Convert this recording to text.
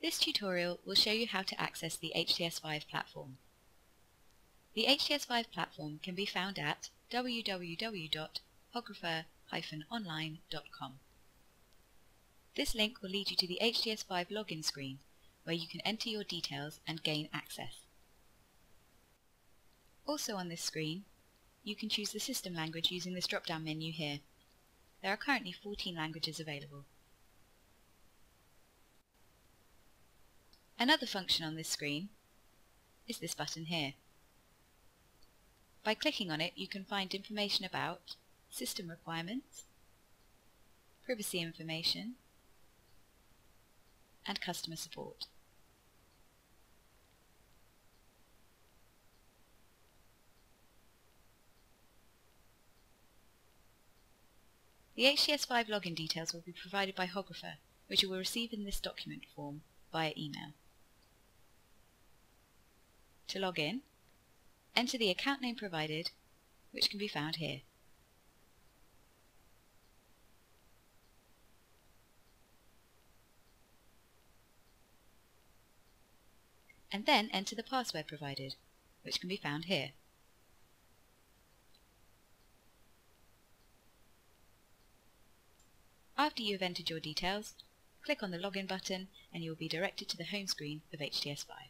This tutorial will show you how to access the HTS5 platform. The HTS5 platform can be found at www.hogrefe-online.com. This link will lead you to the HTS5 login screen where you can enter your details and gain access. Also on this screen, you can choose the system language using this drop-down menu here. There are currently 14 languages available. Another function on this screen is this button here. By clicking on it you can find information about system requirements, privacy information and customer support. The HTS5 login details will be provided by Hogrefe, which you will receive in this document form via email. To log in, enter the account name provided, which can be found here. And then enter the password provided, which can be found here. After you have entered your details, click on the login button and you will be directed to the home screen of HTS5.